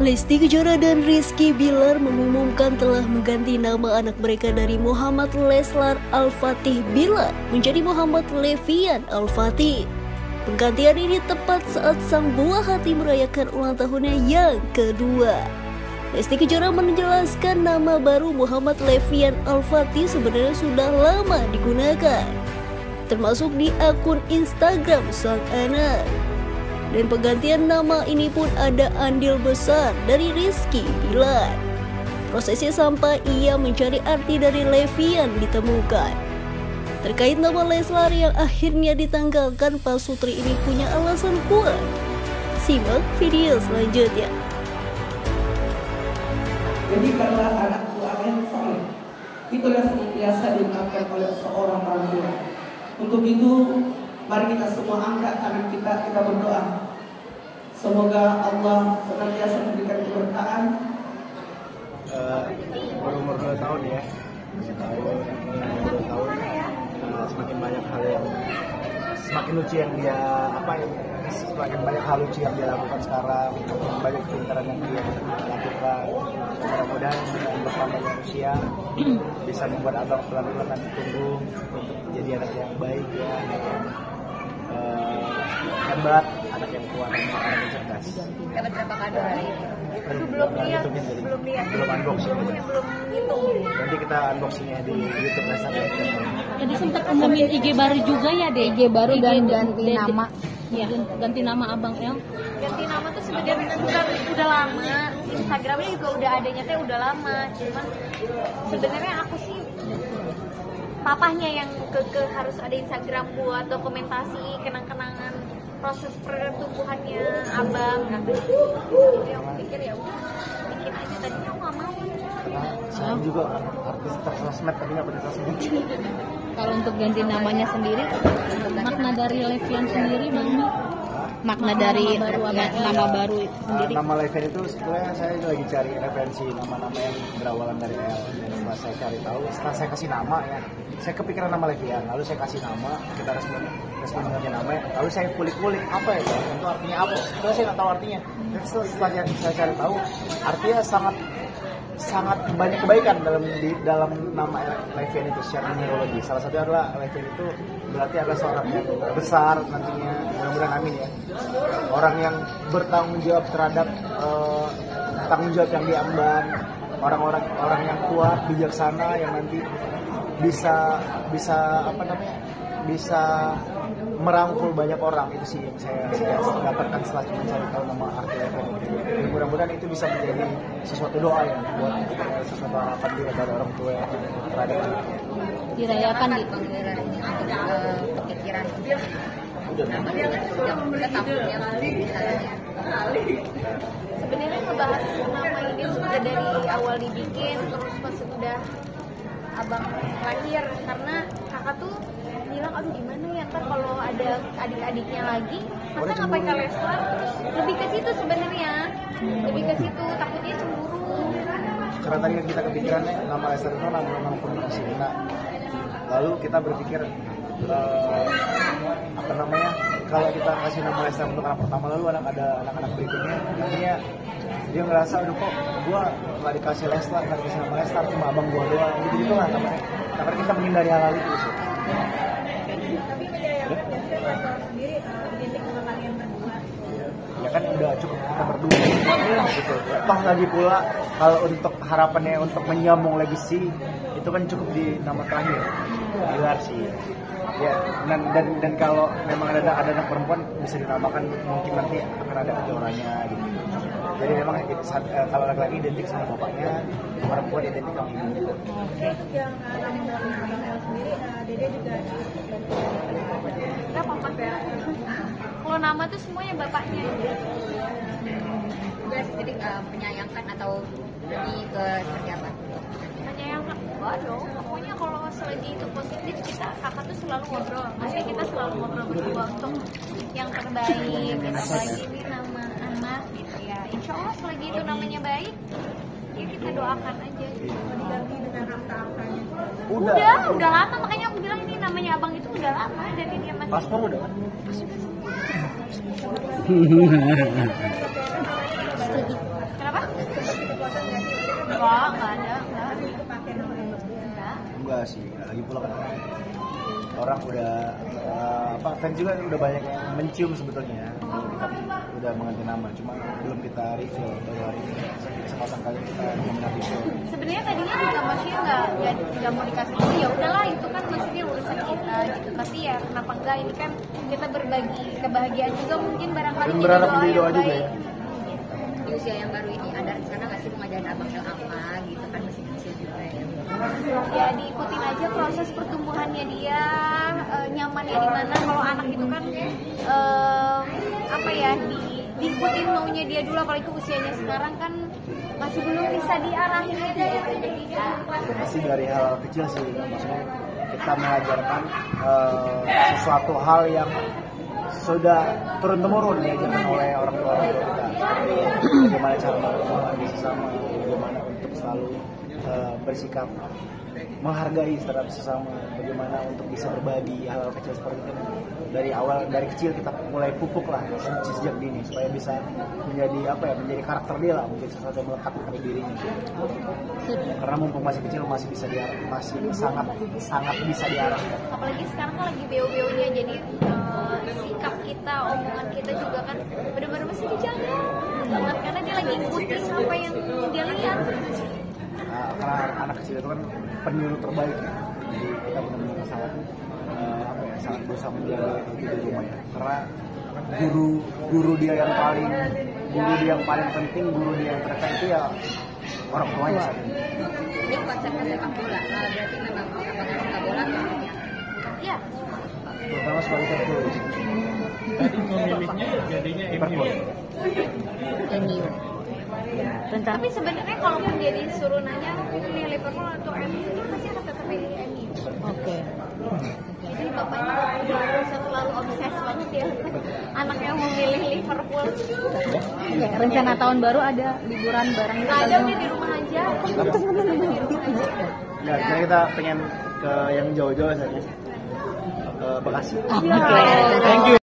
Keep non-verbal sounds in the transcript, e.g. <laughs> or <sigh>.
Lesti Kejora dan Rizky Bilar mengumumkan telah mengganti nama anak mereka dari Muhammad Leslar Al-Fatih Bilar menjadi Muhammad Levian Al-Fatih. Penggantian ini tepat saat sang buah hati merayakan ulang tahunnya yang kedua. Lesti Kejora menjelaskan nama baru Muhammad Levian Al-Fatih sebenarnya sudah lama digunakan, termasuk di akun Instagram sang anak. Dan penggantian nama ini pun ada andil besar dari Rizky Bilar. Prosesnya sampai ia mencari arti dari Levian ditemukan. Terkait nama Leslar yang akhirnya ditanggalkan, Pak Sutri ini punya alasan kuat. Simak video selanjutnya. Jadi karena anak yang soleh, itu yang senantiasa dimaafkan oleh seorang orang. Untuk itu, mari kita semua angkat tangan kita, kita berdoa. Semoga Allah senantiasa memberikan keberkahan. Uh, berumur 2 tahun ya, masih tahu umur 2 tahun, uh, semakin banyak hal yang semakin lucu yang dia apa ya semakin banyak hal lucu yang dia lakukan sekarang. Semakin banyak pintaran yang dia lakukan. Mudah-mudahan dengan bertambahnya usia bisa membuat abang pelan-pelan tumbuh untuk jadi anak yang baik ya uh, hebat anak yang kuat anak yang cerdas. Dapat berapa kado hari ini? Aduh, belum lihat belum lihat. Belum unboxing belum hitung. Nanti kita unboxingnya di YouTube Lesnar jadi sempat umumin IG baru juga ya deh IG baru dan ganti nama. Ya ganti nama abang El. Ganti nama tuh sebenarnya bukan udah lama. Instagramnya juga udah adanya teh udah lama. Cuman sebenarnya aku sih papahnya yang ke, ke harus ada Instagram buat dokumentasi kenang-kenangan proses pertumbuhannya abang. Nah jadi aku pikir ya udah bikin aja. Tadinya aku nggak mau. Saya juga artis tersosmed tapi nggak punya sosmed kalau untuk ganti namanya sendiri makna dari Levian sendiri bang makna dari baru, ya, nama baru itu Uh, sendiri nama Levian itu sebetulnya saya lagi cari referensi nama-nama yang berawalan dari L. Setelah saya cari tahu, setelah saya kasih nama ya, saya kepikiran nama Levian. Lalu saya kasih nama, kita resmi resmi mengganti nama. Lalu saya kulik-kulik apa ya, itu artinya apa? Setelah saya nggak tahu artinya. Dan setelah saya, saya cari tahu, artinya sangat sangat banyak kebaikan dalam di dalam nama Levian itu secara numerologi. Salah satu adalah Levian itu berarti adalah seorang yang besar nantinya, mudah-mudahan amin ya. Orang yang bertanggung jawab terhadap uh, tanggung jawab yang diemban, orang-orang orang yang kuat, bijaksana yang nanti bisa bisa apa namanya? bisa merangkul banyak orang itu sih yang saya, dapatkan setelah cuma cari tahu nama arti. Dan mudah-mudahan itu bisa menjadi sesuatu doa ya buat uh, sesuatu harapan juga dari orang tua yang terhadap anaknya. dirayakan di pengiraannya untuk uh, pikiran namanya sudah sudah tahunnya misalnya sebenarnya ngebahas nama ini sudah dari awal dibikin terus pas udah abang lahir. Karena kakak tuh bilang aduh gimana ya ntar kalau ada adik-adiknya lagi masa ngapain ke Leslar lebih ke situ sebenarnya. Lebih ke situ takutnya cemburu. Karena tadi kan kita kepikirannya nama Lester itu nama nama nah lalu kita berpikir uh, apa namanya kalau kita kasih nama Lester untuk anak pertama lalu anak ada anak-anak berikutnya nantinya dia ngerasa aduh kok gua nggak dikasih Lester nggak dikasih nama Lester cuma abang gua doang. Gitu gitu lah namanya karena kita menghindari hal-hal itu sih. ya kan udah cukup kita berdua. Gitu. Toh lagi pula kalau untuk harapannya untuk menyambung legacy itu kan cukup di nama terakhir. Bilar sih. Ya dan dan dan kalau memang ada ada anak perempuan bisa dinamakan mungkin nanti akan ada kejuarannya gitu. Jadi memang saat, eh, kalau laki-laki identik sama bapaknya perempuan identik sama ibu yang sendiri Dede juga Gak apa-apa ya. Kalau nama tuh semuanya bapaknya. Sih, jadi uh, menyayangkan atau lebih ke enggak dong Pokoknya kalau selagi itu positif, kita kakak tuh selalu ngobrol. Maksudnya kita selalu ngobrol berdua untuk yang terbaik Apalagi ini nama anak gitu ya. Insya Allah selagi itu namanya baik Ya kita doakan aja. Diganti dengan angka-angkanya Udah, udah, udah lama. Makanya aku bilang ini namanya abang itu udah lama. Dari dia masih paspor udah? kan <laughs> Kenapa enggak sih lagi pula kan orang udah eh, apa fans juga udah banyak yang mencium sebetulnya kalau kita udah mengganti nama cuma belum kita reveal baru hari ini. Kesempatan kali kita mengenal reveal. Sebenarnya tadinya juga maksudnya nggak nggak nggak mau dikasih tahu ya udahlah itu kan maksudnya urusan kita gitu. Tapi ya kenapa enggak ini kan kita berbagi kebahagiaan juga mungkin barangkali Dan jadi berharap doa doa juga ya. Di usia yang baru ini ada rencana nggak sih mau ngajarin abangnya apa gitu? Kan masih kecil juga ya. Ya diikutin aja proses pertumbuhannya dia eh, nyamannya di mana. Kalau anak itu kan eh, apa ya di diikutin maunya dia dulu. Apalagi usianya sekarang kan masih belum bisa diarahin aja ya bisa masih dari hal kecil sih. Maksudnya kita mengajarkan eh, sesuatu hal yang sudah turun temurun diajarkan oleh orang tua kita bagaimana cara menghormati sesama bagaimana untuk selalu eh, bersikap menghargai terhadap sesama bagaimana untuk bisa berbagi hal-hal kecil seperti itu dari awal dari kecil kita mulai pupuk lah se- sejak dini supaya bisa menjadi apa ya menjadi karakter dia lah menjadi sesuatu yang melekat pada dirinya. Karena mumpung masih kecil masih bisa dia masih sangat sangat bisa diarahkan. Apalagi sekarang kan lagi beo-beonya jadi sikap kita omongan kita juga kan benar-benar mesti dijaga banget karena dia lagi ikutin apa yang dia lihat Nah, karena anak kecil itu kan peniru terbaik ya. Jadi kita benar-benar sangat eh, apa ya sangat berusaha menjaga itu di rumah ya. Karena guru guru dia yang paling guru dia yang paling penting guru dia yang terdekat itu ya orang tuanya ini. konsepnya sepak bola Nah, berarti memang abangnya suka bola ya ya Terutama sebagai tertulis. Tadi memilihnya jadinya Liverpool. MU tapi sebenarnya kalaupun dia disuruh nanya mau pilih Liverpool atau MU dia pasti akan tetap pilih MU Oke. jadi bapaknya bisa terlalu obses banget ya anaknya memilih Liverpool Oke, rencana tahun baru ada liburan bareng nggak ada udah di rumah aja Ya, jadi kita pengen ke yang jauh-jauh saja. Ke Bekasi. Oke. Thank you.